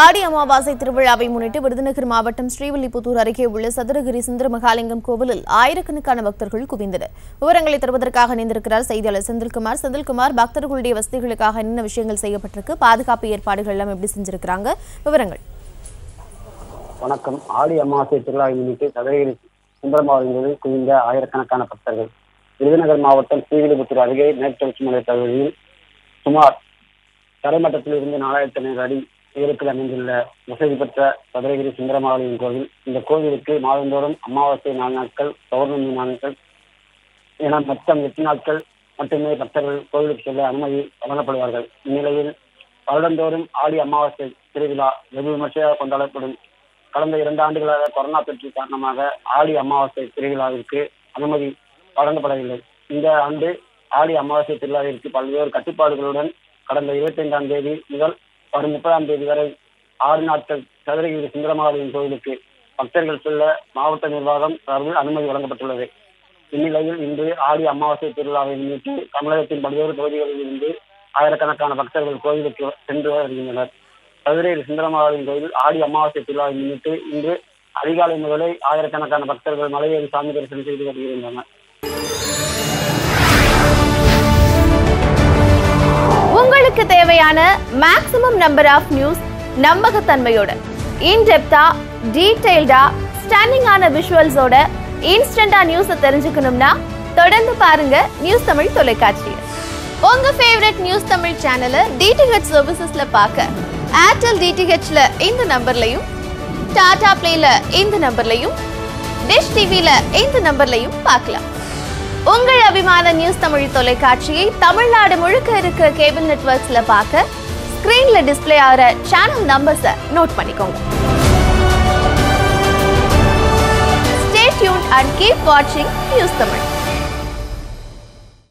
ஆடி அமாவாசை திருவிழாவை முன்னிட்டு விருதுநகர் மாவட்டம் ஸ்ரீவில்லிபுத்தூர் அருகே உள்ள சதுரகிரி சுந்தர மகாலிங்கம் கோவிலில் ஆயிரக்கணக்கான பக்தர்கள் குவிந்தனர். விவரங்களை தருவதற்காக இணைந்திருக்கிறார் செய்தியாளர் செந்தில்குமார். செந்தில்குமார் பக்தர்களுடைய வசதிகளுக்காக என்ன விஷயங்கள் செய்யப்பட்டிருக்கு? பாதுகாப்பு ஏற்பாடுகள் எல்லாம் எப்படி செஞ்சிருக்கிறாங்க? விவரங்கள். வணக்கம். ஆடி அமாவாசை திருவிழாவை முன்னிட்டு சதுரகிரி சுந்தரமாவதிகளில் குவிந்த ஆயிரக்கணக்கான பக்தர்கள் விருதுநகர் மாவட்டம் ஸ்ரீவில்லிபுத்தூர் அருகே மேற்கொச்சி மலை பகுதியில் சுமார் தரைமட்டத்தில் இருந்து நாலாயிரத்தி ஐநூறு அடி உயரத்தில் அமைந்துள்ள வசதி பெற்ற சதுரகிரி சுந்தரமாவளியின் கோவில். இந்த கோவிலுக்கு மாதந்தோறும் அமாவாசை நாலு நாட்கள் பௌர்ணமி நாட்கள் என மொத்தம் எட்டு நாட்கள் மட்டுமே பக்தர்கள் கோவிலுக்கு செல்ல அனுமதி வழங்கப்படுவார்கள். இந்நிலையில் வருடந்தோறும் ஆடி அமாவாசை திருவிழா வெகு விமர்சையாக கொண்டாடப்படும். கடந்த இரண்டு ஆண்டுகளாக கொரோனா தொற்று காரணமாக ஆடி அமாவாசை திருவிழாவிற்கு அனுமதி வழங்கப்படவில்லை. இந்த ஆண்டு ஆடி அமாவாசை திருவிழாவிற்கு பல்வேறு கட்டுப்பாடுகளுடன் கடந்த இருபத்தி ஐந்தாம் தேதி முதல் வரும் முப்பதாம் தேதி வரை ஆறு நாட்கள் சதுரகிரி சுந்தரமாவளியின் கோவிலுக்கு பக்தர்கள் செல்ல மாவட்ட நிர்வாகம் சார்பில் அனுமதி வழங்கப்பட்டுள்ளது. இந்நிலையில் இன்று ஆடி அமாவாசை திருவிழாவை முன்னிட்டு தமிழகத்தின் பல்வேறு பகுதிகளில் இருந்து ஆயிரக்கணக்கான பக்தர்கள் கோவிலுக்கு சென்று வருகின்றனர். சதுரகிரி சுந்தரமாவளியின் கோவில் ஆடி அமாவாசை திருவிழாவை முன்னிட்டு இன்று அதிகாலை முதலே ஆயிரக்கணக்கான பக்தர்கள் மலையேறி சாமி தரிசனம் செய்து வருகின்றனர். உங்களுக்கு மேக்ஸிமம் நம்பர் ஆஃப் நியூஸ் நம்பகத்தன்மையோட இன்டெப்தா டீடைல்டா ஸ்டன்னிங்கான விஷுவல்ஸோட இன்ஸ்டண்டா நியூஸை தெரிஞ்சுக்கணும்னா தொடர்ந்து பாருங்க நியூஸ் தமிழ் தொலைக்காட்சி உங்க ஃபேவரட் நியூஸ் தமிழ் சேனலை டிடிஹெச் சர்வீசஸ்ல பார்க்க ஏர்டெல் டிடிஹெச்ல இந்த நம்பர்லையும் டாடா பிளேல இந்த நம்பர்லையும் டிஷ் டிவில இந்த நம்பர்லையும் பார்க்கலாம். உங்கள் அபிமான நியூஸ் தமிழ் தொலைக்காட்சியை தமிழ்நாடு முழுக்க இருக்க கேபிள் நெட்ஒர்க்ஸ்ல பார்க்க ஸ்கிரீன்ல டிஸ்ப்ளே ஆகிற சேனல் நம்பர்ஸை நோட் பண்ணிக்கோங்க. ஸ்டே டியூன் அண்ட் கீப் வாட்சிங் நியூஸ் தமிழ்.